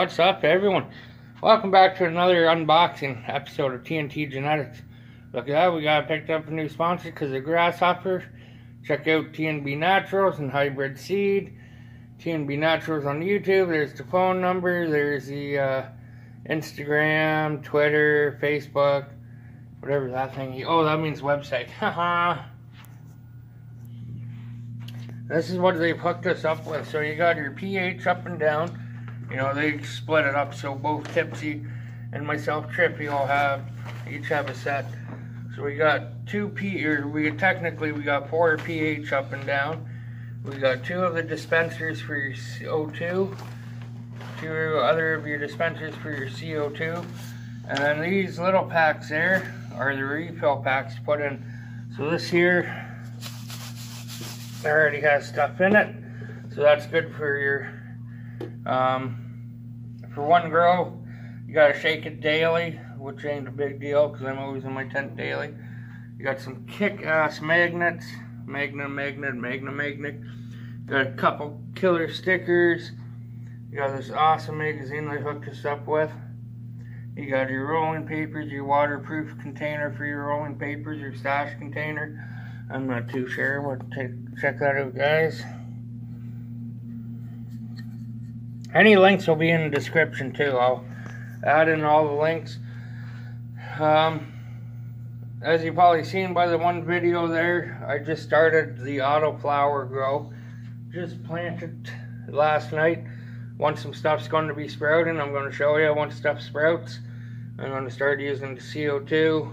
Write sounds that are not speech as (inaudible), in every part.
What's up, everyone? Welcome back to another unboxing episode of TNT Genetics. Look at that, we got picked up a new sponsor because of Grasshopper. Check out TNB Naturals and Hibred Seed. TNB Naturals on YouTube. There's the phone number. There's the uh, Instagram, Twitter, Facebook, whatever that thing. Oh, that means website. (laughs) Haha. this is what they've hooked us up with. So you got your pH up and down. You know, they split it up so both Tipsy and myself, Trippy, all have, each have a set. So we got two P, or we technically we got four pH up and down. We got two of the dispensers for your CO2, two other of your dispensers for your CO2, and then these little packs there are the refill packs put in. So this here already has stuff in it, so that's good for your, um, for one grow, you gotta shake it daily, which ain't a big deal because I'm always in my tent daily. You got some kick-ass magnets, magna magnet, magna magnet. Got a couple killer stickers. You got this awesome magazine they hooked us up with. You got your rolling papers, your waterproof container for your rolling papers, your stash container. I'm not too sure, but take, check that out, guys. Any links will be in the description too. I'll add in all the links. Um, as you've probably seen by the one video there, I just started the auto flower grow. Just planted last night. Once some stuff's going to be sprouting, I'm going to show you once stuff sprouts. I'm going to start using the CO2,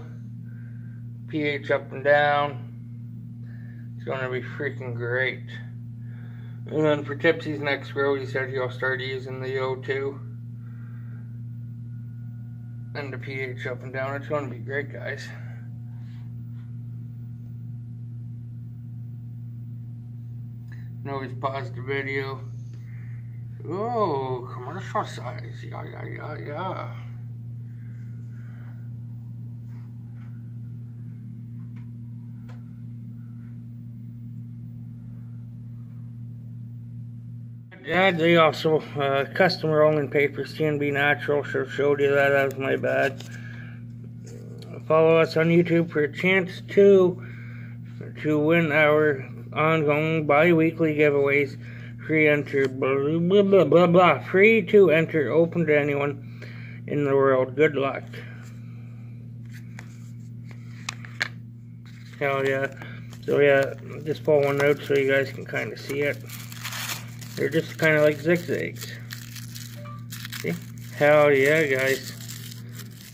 pH up and down. It's going to be freaking great. And then for Tipsy's next grow, he said he'll start using the O2 and the pH up and down. It's going to be great, guys. No, he's paused the video. Oh, commercial size. Yeah, yeah, yeah, yeah. Yeah, they also uh, custom rolling papers can be natural. So showed you that as my bad. Follow us on YouTube for a chance to to win our ongoing bi-weekly giveaways. Free enter blah blah blah blah blah. Free to enter, open to anyone in the world. Good luck. Hell yeah. So yeah, just pull one out so you guys can kind of see it. They're just kind of like zigzags. See? Hell yeah, guys.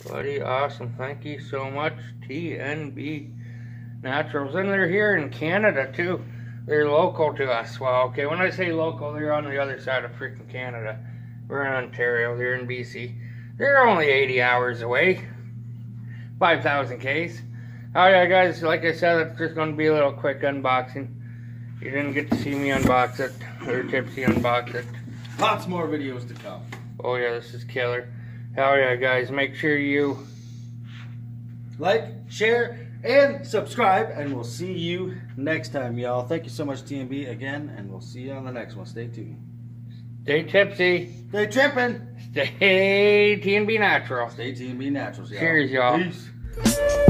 Bloody awesome. Thank you so much, TNB Naturals. And they're here in Canada, too. They're local to us. Well, okay, when I say local, they're on the other side of freaking Canada. We're in Ontario. They're in BC. They're only 80 hours away. 5,000 Ks. Oh yeah, guys, like I said, it's just going to be a little quick unboxing. You didn't get to see me unbox it, or Tipsy unbox it. Lots more videos to come. Oh yeah, this is killer. Hell yeah, guys, make sure you... Like, share, and subscribe, and we'll see you next time, y'all. Thank you so much, TNB, again, and we'll see you on the next one. Stay tuned. Stay tipsy. Stay tripping. Stay TNB Natural. Stay TNB Naturals, y'all. Cheers, y'all. Peace.